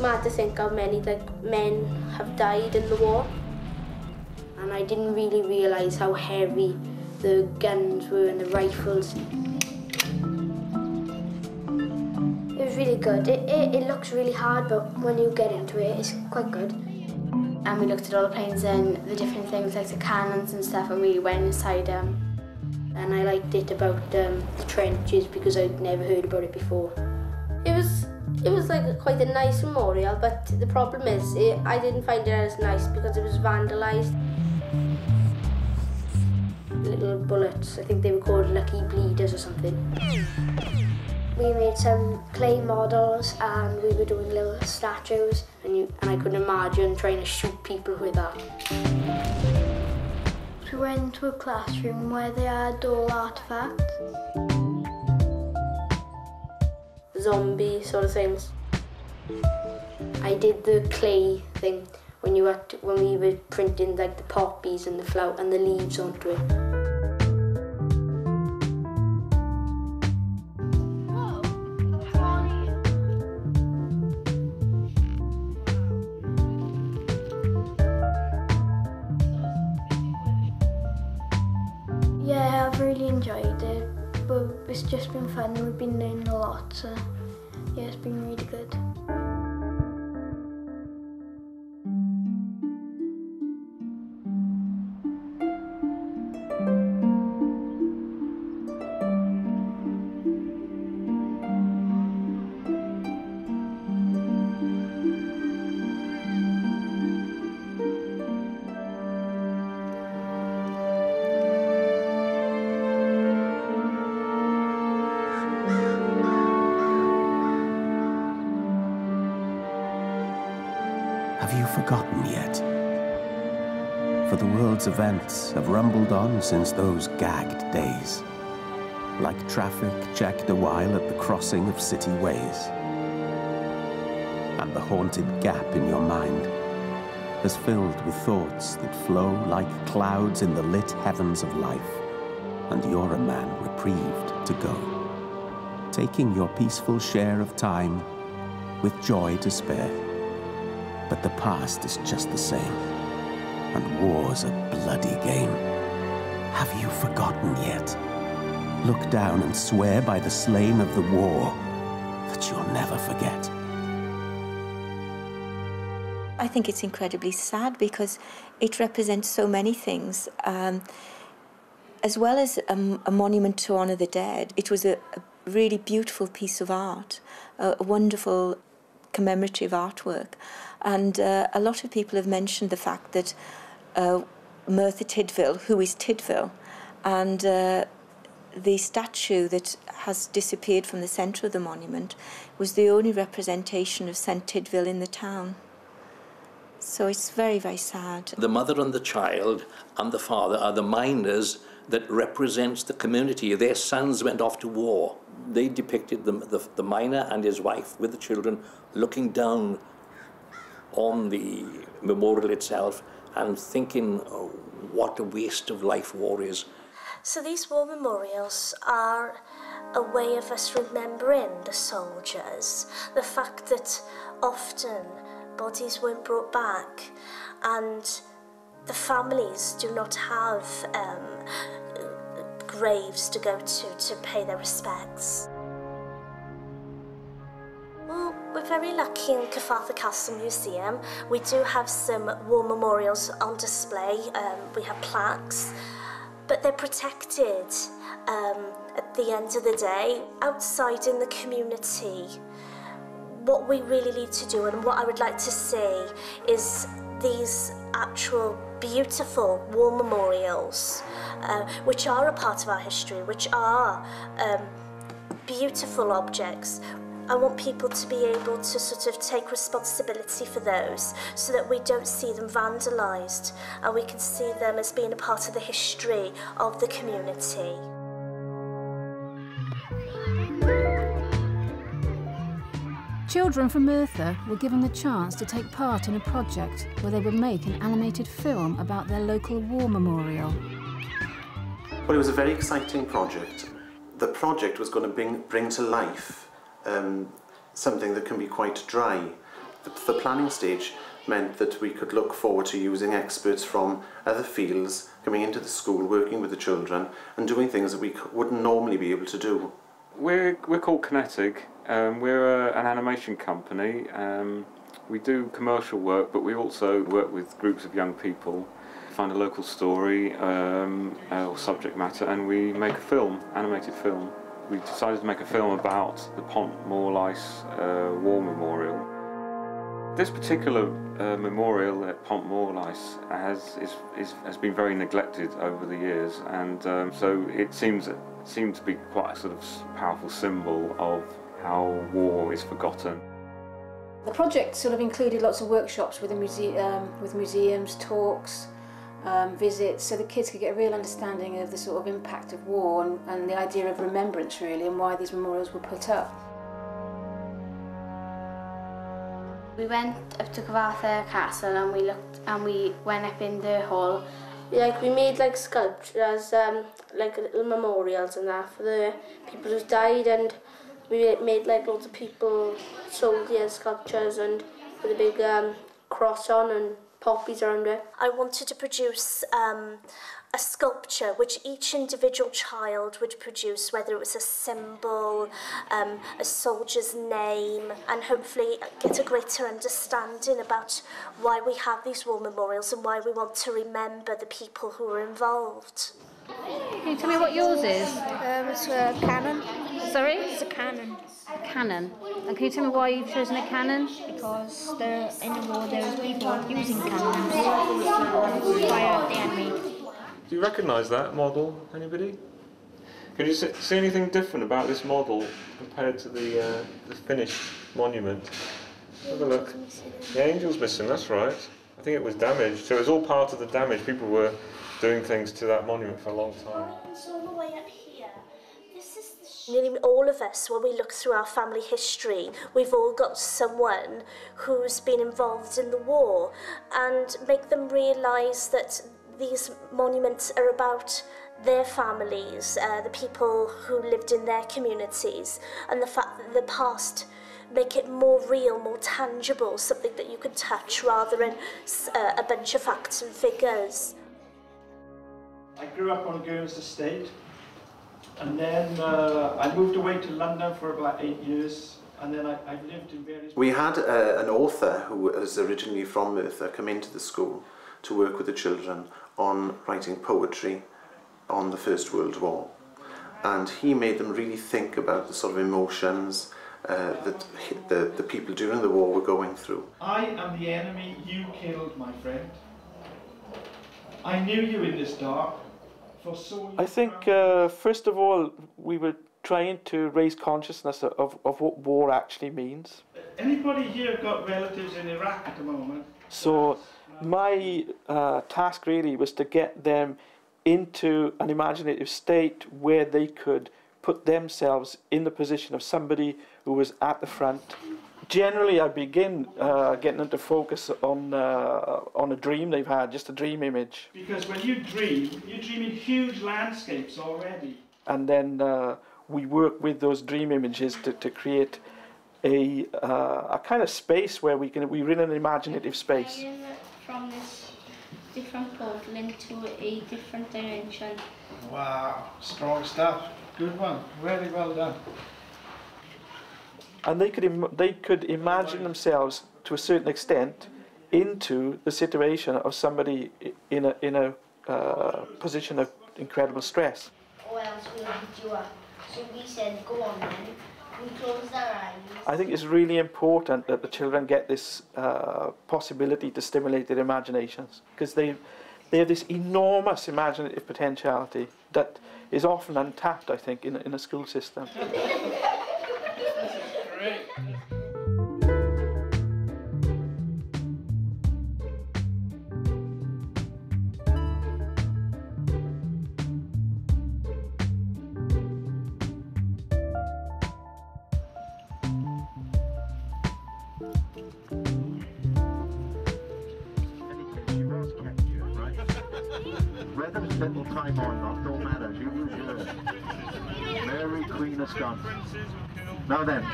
Mad to think how many like men have died in the war. And I didn't really realise how heavy the guns were and the rifles. It was really good. It, it, it looks really hard, but when you get into it, it's quite good. And we looked at all the planes and the different things like the cannons and stuff, and we went inside them. And I liked it about um, the trenches because I'd never heard about it before. It was it was like quite a nice memorial, but the problem is it, I didn't find it as nice because it was vandalised. Little bullets, I think they were called lucky bleeders or something. We made some clay models and we were doing little statues and, you, and I couldn't imagine trying to shoot people with that. We went to a classroom where they had all artefacts. Zombie sort of things. I did the clay thing when you when we were printing like the poppies and the flower and the leaves onto it. Forgotten yet? For the world's events have rumbled on since those gagged days, like traffic checked a while at the crossing of city ways. And the haunted gap in your mind has filled with thoughts that flow like clouds in the lit heavens of life, and you're a man reprieved to go, taking your peaceful share of time with joy to spare. But the past is just the same, and war's a bloody game. Have you forgotten yet? Look down and swear by the slain of the war that you'll never forget. I think it's incredibly sad because it represents so many things. Um, as well as a, a, monument to honour the dead, it was a, a really beautiful piece of art, a, a wonderful commemorative artwork. And uh, a lot of people have mentioned the fact that uh, Merthyr Tydfil, who is Tydfil, and uh, the statue that has disappeared from the centre of the monument was the only representation of St Tydfil in the town. So it's very, very sad. The mother and the child and the father are the miners that represents the community. Their sons went off to war. They depicted the, the, the miner and his wife with the children looking down on the memorial itself and thinking, oh, what a waste of life war is. So these war memorials are a way of us remembering the soldiers, the fact that often bodies weren't brought back and the families do not have um, graves to go to to pay their respects. We're very lucky in Cyfarthfa Castle Museum. We do have some war memorials on display. Um, we have plaques, but they're protected um, at the end of the day. Outside in the community, what we really need to do and what I would like to see is these actual beautiful war memorials, uh, which are a part of our history, which are um, beautiful objects. I want people to be able to sort of take responsibility for those so that we don't see them vandalised and we can see them as being a part of the history of the community. Children from Merthyr were given the chance to take part in a project where they would make an animated film about their local war memorial. Well, it was a very exciting project. The project was going to bring, bring to life um, something that can be quite dry. The, the planning stage meant that we could look forward to using experts from other fields coming into the school, working with the children and doing things that we wouldn't normally be able to do. We're, we're called Kinetic. Um, we're a, an animation company. Um, we do commercial work, but we also work with groups of young people, find a local story um, or subject matter, and we make a film, animated film. We decided to make a film about the Pont Morlais uh, War Memorial. This particular uh, memorial at Pont Morlais has, is, is, has been very neglected over the years, and um, so it seems, it seems to be quite a sort of powerful symbol of how war is forgotten. The project sort of included lots of workshops with, muse um, with museums, talks, um, visits so the kids could get a real understanding of the sort of impact of war and, and the idea of remembrance really and why these memorials were put up. We went up to Kavatha Castle and we looked and we went up in the hall. Like we made like sculptures, um, like little memorials and that for the people who died and we made like lots of people, soldiers, sculptures and with a big um, cross on and poppies around it. I wanted to produce um, a sculpture which each individual child would produce, whether it was a symbol, um, a soldier's name, and hopefully get a greater understanding about why we have these war memorials and why we want to remember the people who were involved. Can you tell me what yours is? Um, it's a cannon. Sorry? It's a cannon. A cannon. And can you tell me why you've chosen a cannon? Because there, in the war there was people using cannons to fire the enemy. Do you recognise that model? Anybody? Can you see, see anything different about this model compared to the, uh, the finished monument? Have a look. The angel's missing, that's right. I think it was damaged, so it was all part of the damage. People were doing things to that monument for a long time. Nearly all of us, when we look through our family history, we've all got someone who's been involved in the war and make them realise that these monuments are about their families, uh, the people who lived in their communities, and the fact that the past make it more real, more tangible, something that you can touch rather than uh, a bunch of facts and figures. I grew up on Gurnos Estate and then uh, I moved away to London for about eight years and then I, I've lived in various... We had uh, an author who was originally from Merthyr come into the school to work with the children on writing poetry on the First World War and he made them really think about the sort of emotions uh, that the, the people during the war were going through. I am the enemy you killed, my friend. I knew you in this dark. I think, uh, first of all, we were trying to raise consciousness of, of what war actually means. Anybody here got relatives in Iraq at the moment? So my uh, task really was to get them into an imaginative state where they could put themselves in the position of somebody who was at the front. Generally, I begin uh, getting them to focus on uh, on a dream they've had, just a dream image. Because when you dream, you dream in huge landscapes already. And then uh, we work with those dream images to, to create a uh, a kind of space where we can we're in an imaginative space. From this different portal into a different dimension. Wow, strong stuff. Good one. Very well done. And they could Im- they could imagine themselves to a certain extent into the situation of somebody in a in a uh, position of incredible stress. Or else we'll beat you up. So we said, go on then. We closed our eyes. I think it's really important that the children get this uh, possibility to stimulate their imaginations because they they have this enormous imaginative potentiality that is often untapped, I think, in, in a school system. Whether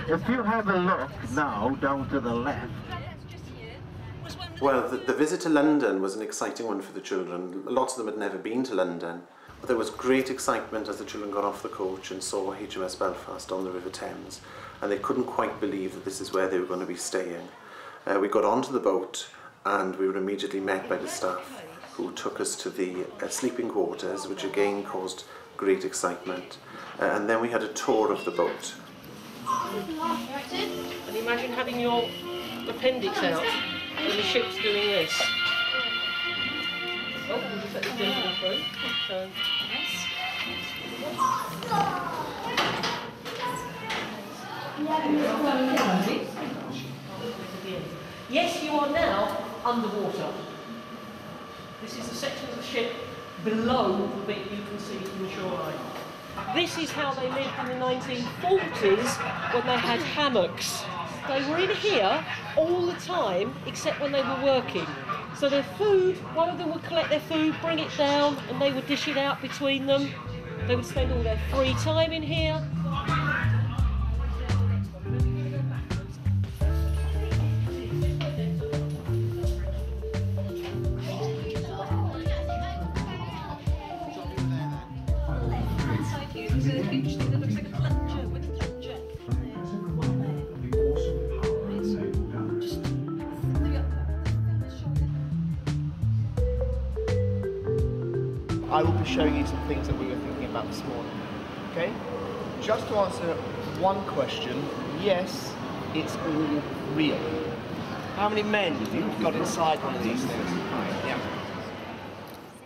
if you have a look now down to the left, Well, the, the visit to London was an exciting one for the children. Lots of them had never been to London. But there was great excitement as the children got off the coach and saw HMS Belfast on the River Thames. And they couldn't quite believe that this is where they were going to be staying. Uh, we got onto the boat and we were immediately met by the staff who took us to the uh, sleeping quarters, which again caused great excitement. Uh, and then we had a tour of the boat. And imagine having your appendix out when the ship's doing this. Oh. So, um, Yes, you are now underwater. This is the section of the ship below the bit you can see from the shoreline. This is how they lived in the 1940s when they had hammocks. They were in here all the time except when they were working. So their food, one of them would collect their food, bring it down, and they would dish it out between them. They would spend all their free time in here. One question, yes, it's all real. How many men do you think got inside one of these things? Yeah.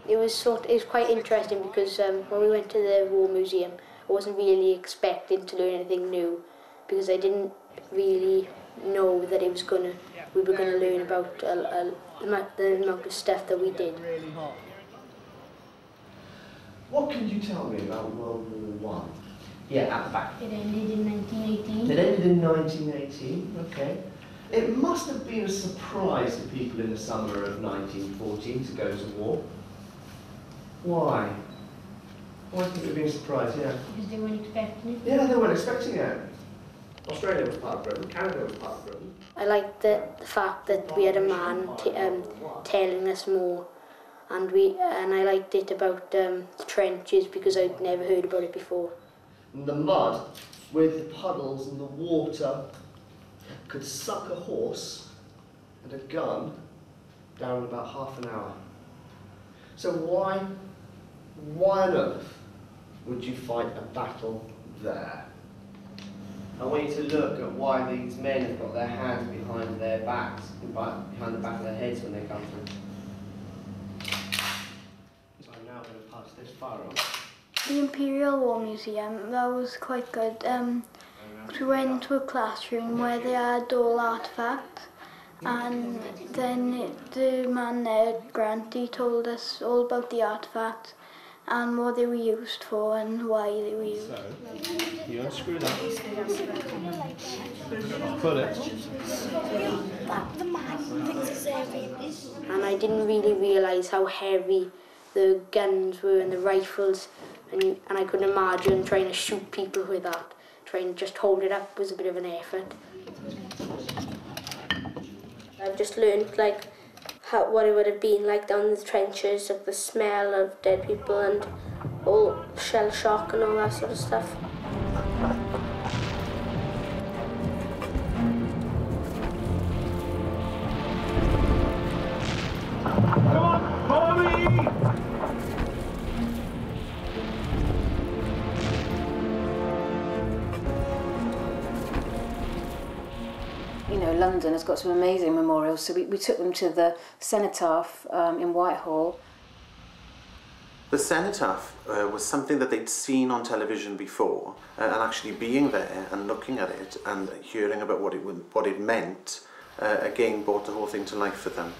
It was sort. It was quite interesting because um, when we went to the War Museum, I wasn't really expecting to learn anything new because I didn't really know that it was gonna. We were gonna learn about uh, uh, the amount- the amount of stuff that we did. Really hot. What can you tell me about World War One? Yeah, at the back. It ended in 1918. It ended in 1918, okay. It must have been a surprise to people in the summer of 1914 to go to war. Why? Why do you think it would be a surprise, yeah? Because they weren't expecting it. Yeah, they weren't expecting it. Australia was part of Britain, Canada was part of Britain. I liked the, the fact that we had a man t- um, telling us more, and we and I liked it about um, the trenches because I'd never heard about it before. And the mud with the puddles and the water could suck a horse and a gun down in about half an hour. So why, why on earth would you fight a battle there? I want you to look at why these men have got their hands behind their backs, behind the back of their heads when they come through. So I'm now going to pass this on. The Imperial War Museum, that was quite good. Um, we went to a classroom where they had all artefacts and then it, the man there, Grant, he told us all about the artefacts and what they were used for and why they were used. You unscrew that. Put it. And I didn't really realise how heavy the guns were and the rifles, and, and I couldn't imagine trying to shoot people with that. Trying to just hold it up was a bit of an effort. I've just learned like how, what it would have been like down the trenches, like the smell of dead people and all shell shock and all that sort of stuff. London has got some amazing memorials. So we, we took them to the Cenotaph um, in Whitehall. The cenotaph uh, was something that they'd seen on television before, uh, and actually being there and looking at it and hearing about what it would, what it meant, uh, again brought the whole thing to life for them.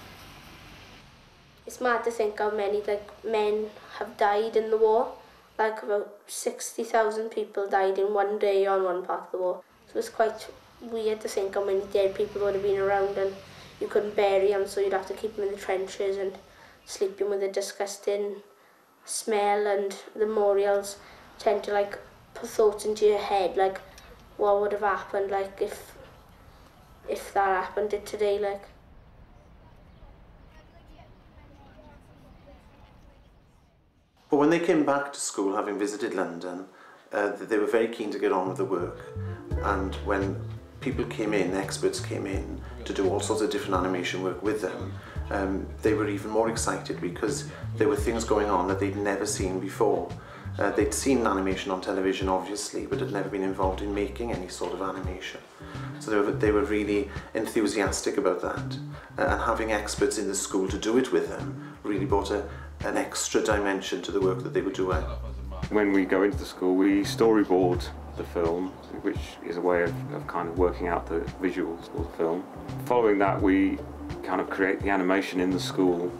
It's mad to think how many like men have died in the war. Like about 60,000 people died in one day on one part of the war. So it's quite we had to think how many dead people would have been around and you couldn't bury them so you'd have to keep them in the trenches and sleeping with a disgusting smell and the memorials tend to like put thoughts into your head like what would have happened like if if that happened today like But when they came back to school, having visited London, uh, they were very keen to get on with the work. And when people came in, experts came in to do all sorts of different animation work with them, um, they were even more excited because there were things going on that they'd never seen before. Uh, they'd seen animation on television, obviously, but had never been involved in making any sort of animation. So they were, they were really enthusiastic about that. Uh, and having experts in the school to do it with them really brought a, an extra dimension to the work that they were doing. When we go into the school, we storyboard the film, which is a way of, of kind of working out the visuals of the film. Following that, we kind of create the animation in the school,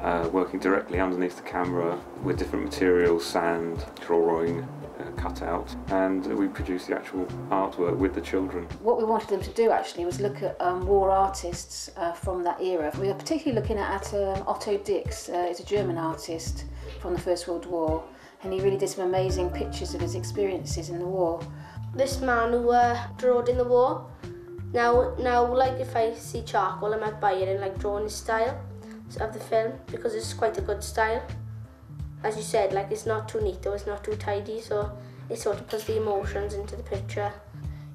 uh, working directly underneath the camera with different materials, sand, drawing, uh, cut out, and we produce the actual artwork with the children. What we wanted them to do actually was look at um, war artists uh, from that era. We were particularly looking at um, Otto Dix, uh, he's a German artist from the First World War, and he really did some amazing pictures of his experiences in the war. This man who uh, drawed in the war, now, now, like if I see charcoal, I might buy it and like draw in his style of the film because it's quite a good style. As you said, like it's not too neat or it's not too tidy, so it sort of puts the emotions into the picture.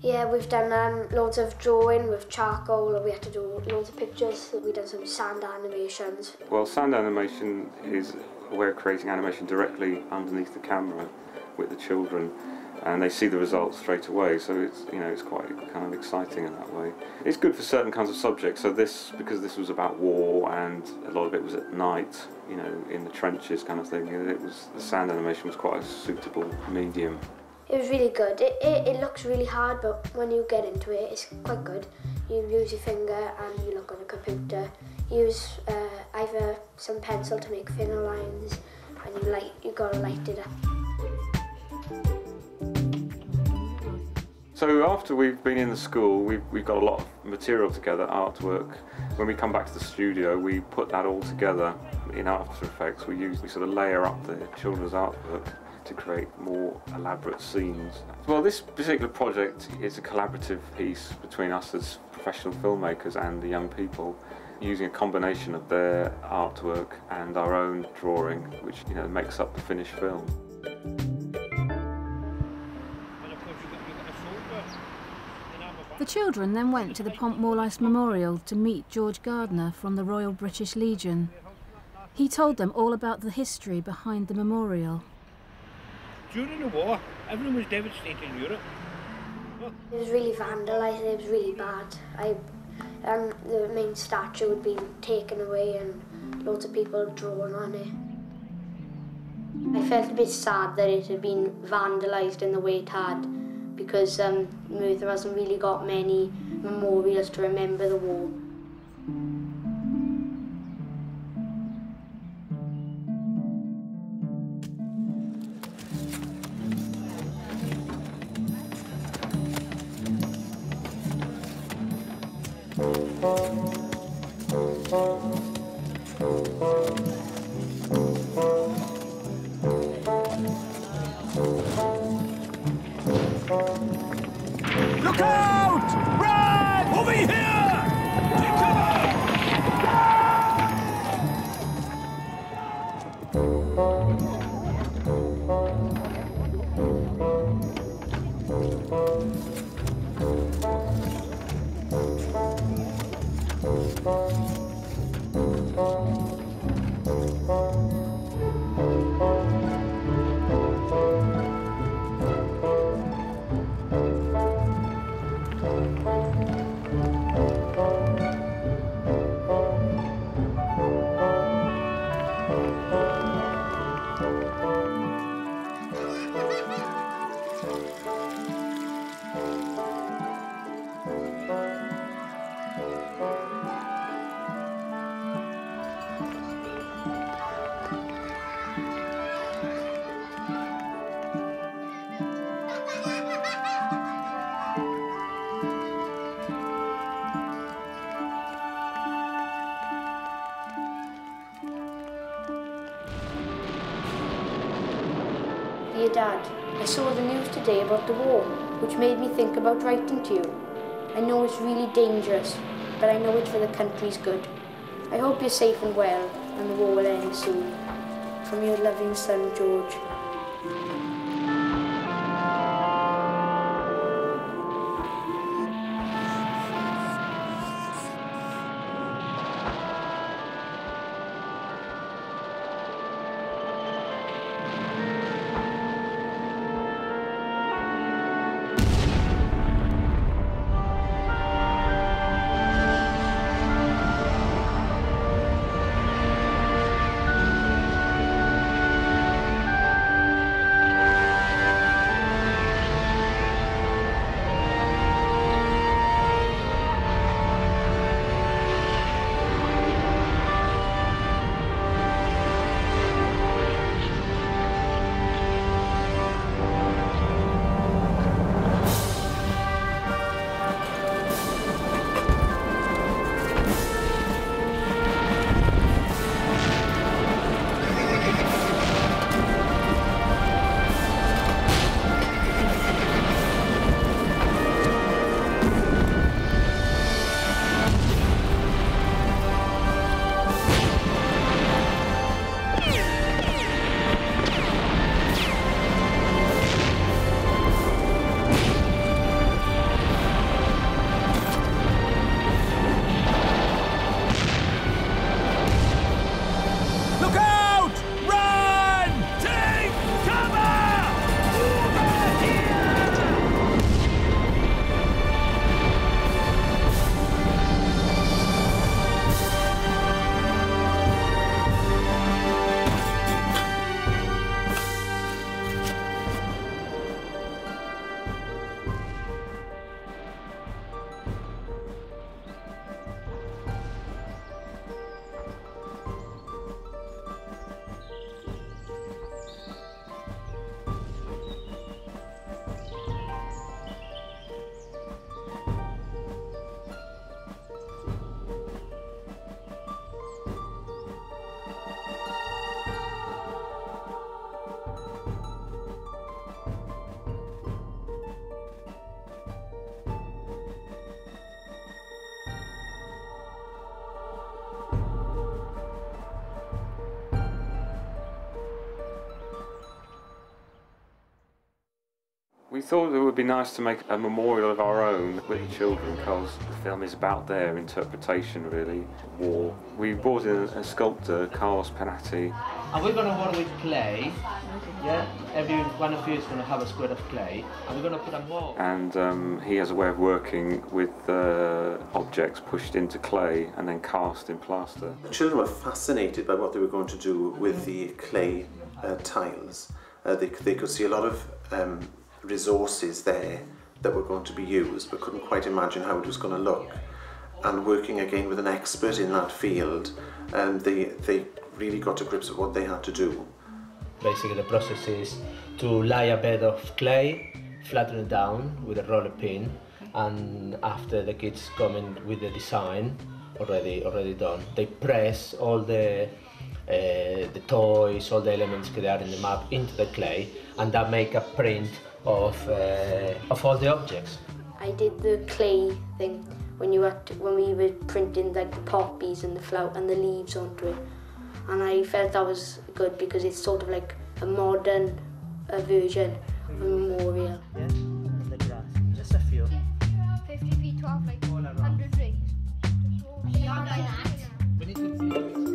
Yeah, we've done um, loads of drawing with charcoal, and we had to do loads of pictures. We've done some sand animations. Well, sand animation is a way of creating animation directly underneath the camera with the children and they see the results straight away so it's you know it's quite kind of exciting in that way it's good for certain kinds of subjects so this because this was about war and a lot of it was at night you know in the trenches kind of thing it was the sand animation was quite a suitable medium it was really good. It, it, it looks really hard but when you get into it it's quite good. You use your finger and you look on a computer. Use uh, either some pencil to make thinner lines and you light you got to light it up. So after we've been in the school, we've, we've got a lot of material together, artwork. When we come back to the studio, we put that all together in After Effects. We use we sort of layer up the children's artwork to create more elaborate scenes. Well, this particular project is a collaborative piece between us as professional filmmakers and the young people using a combination of their artwork and our own drawing, which you know makes up the finished film. The children then went to the Pont Morlais Memorial to meet George Gardner from the Royal British Legion. He told them all about the history behind the memorial. During the war, everyone was devastated in Europe. It was really vandalised, it was really bad. I, um, the main statue had been taken away and lots of people drawn on it. I felt a bit sad that it had been vandalised in the way it had because um, Merthyr hasn't really got many memorials to remember the war. Dad, I saw the news today about the war, which made me think about writing to you. I know it's really dangerous, but I know it's for the country's good. I hope you're safe and well, and the war will end soon. from your loving son, George. We thought it would be nice to make a memorial of our own with the children because the film is about their interpretation, really, of war. We brought in a sculptor, Carlos Penati, And we're going to work with clay. Yeah, every one of you is going to have a square of clay, and we're going to put a mold. and um, he has a way of working with uh, objects pushed into clay and then cast in plaster. The children were fascinated by what they were going to do with the clay uh, tiles. Uh, they, they could see a lot of um, resources there that were going to be used, but couldn't quite imagine how it was going to look. And working again with an expert in that field, um, they, they really got to grips with what they had to do. Basically, the process is to lay a bed of clay, flatten it down with a roller pin, and after the kids come in with the design already already done, they press all the uh, the toys, all the elements that are in the map into the clay, and that make a print of uh, of all the objects. I did the clay thing when you had to, when we were printing like the poppies and the flower and the leaves onto it, and I felt that was good because it's sort of like a modern uh, version of a memorial. the grass, just a few. 50 feet 12, like 100 rings. Not that.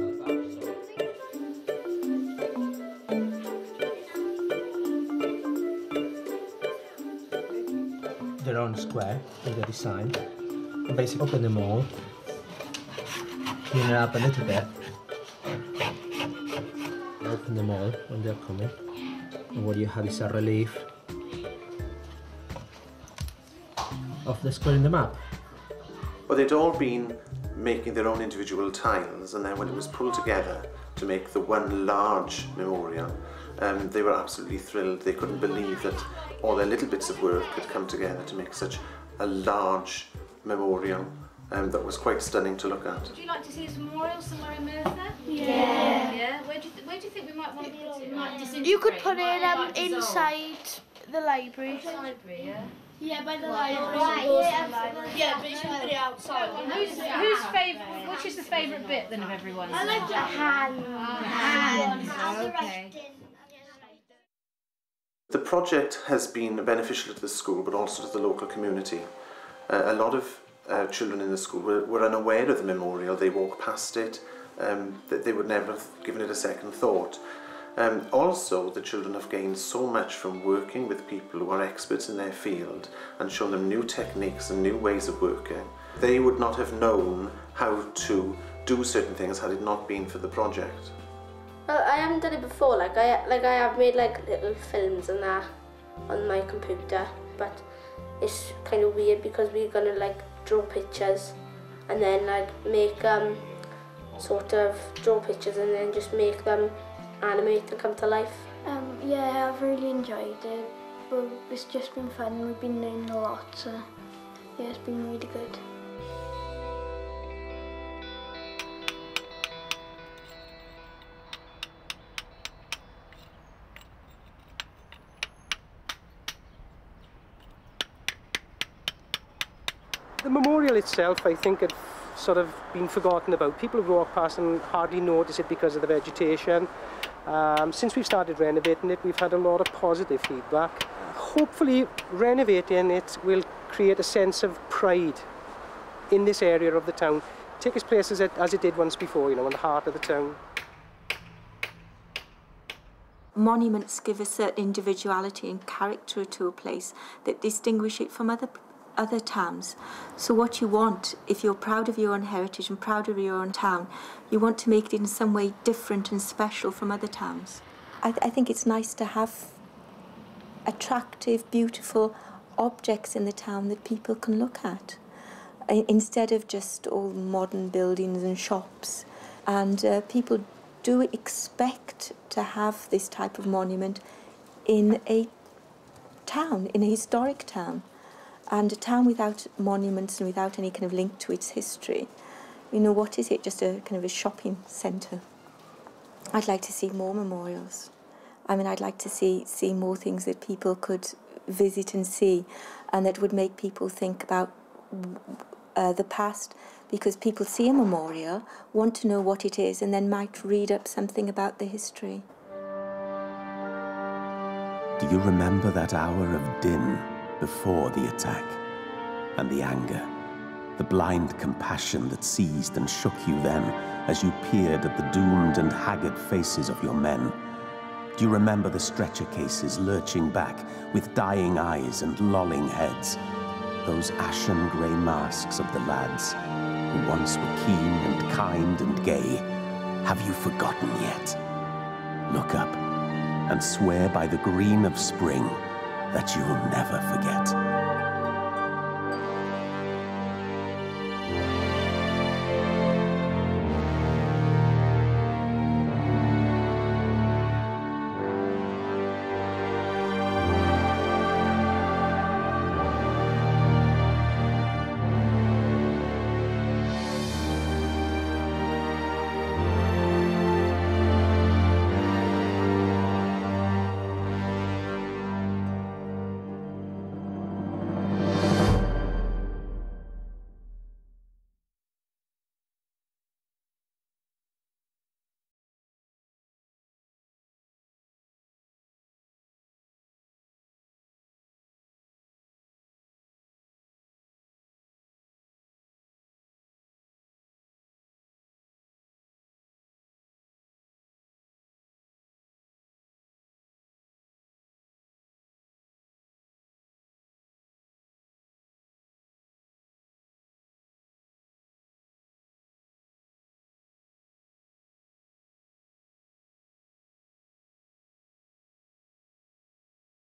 Square with the design. And basically open them all, clean it up a little bit. Open them all when they're coming. And what you have is a relief of the square in the map. Well, they'd all been making their own individual tiles, and then when it was pulled together to make the one large memorial, um, they were absolutely thrilled. They couldn't believe that all their little bits of work had come together to make such a large memorial um, that was quite stunning to look at. Would you like to see this memorial somewhere in Merthyr? Yeah. Yeah. Where do you, th- where do you think we might want to put it? You could put it um, inside the library. Library, yeah. Yeah, by the library. library. Yeah, but it's pretty outside. Who's, who's favourite? Which is the favourite bit then of everyone's? I like the hand. Hands. Okay. The project has been beneficial to the school but also to the local community. Uh, a lot of uh, children in the school were, were unaware of the memorial, they walked past it, um, that they would never have given it a second thought. Um, also, the children have gained so much from working with people who are experts in their field and shown them new techniques and new ways of working. They would not have known how to do certain things had it not been for the project. Well, I haven't done it before. Like I like I have made like little films and that on my computer, but it's kind of weird because we're gonna like draw pictures and then like make um sort of draw pictures and then just make them animate and come to life. Um, yeah, I've really enjoyed it. But it's just been fun. We've been learning a lot. So yeah, it's been really good. The memorial itself, I think, had sort of been forgotten about. People who walk past and hardly notice it because of the vegetation. Um, since we've started renovating it, we've had a lot of positive feedback. Hopefully, renovating it will create a sense of pride in this area of the town. Take its place as it, as it did once before, you know, in the heart of the town. Monuments give a certain individuality and character to a place that distinguish it from other other towns. So what you want, if you're proud of your own heritage and proud of your own town, you want to make it in some way different and special from other towns. I, th I think it's nice to have attractive, beautiful objects in the town that people can look at I- instead of just all modern buildings and shops. And uh, people do expect to have this type of monument in a town, in a historic town. And a town without monuments and without any kind of link to its history, you know, what is it? Just a kind of a shopping centre. I'd like to see more memorials. I mean, I'd like to see, see more things that people could visit and see and that would make people think about uh, the past because people see a memorial, want to know what it is, and then might read up something about the history. Do you remember that hour of din before the attack? And the anger, the blind compassion that seized and shook you then as you peered at the doomed and haggard faces of your men? Do you remember the stretcher cases lurching back with dying eyes and lolling heads? Those ashen grey masks of the lads who once were keen and kind and gay. Have you forgotten yet? Look up and swear by the green of spring that you'll never forget.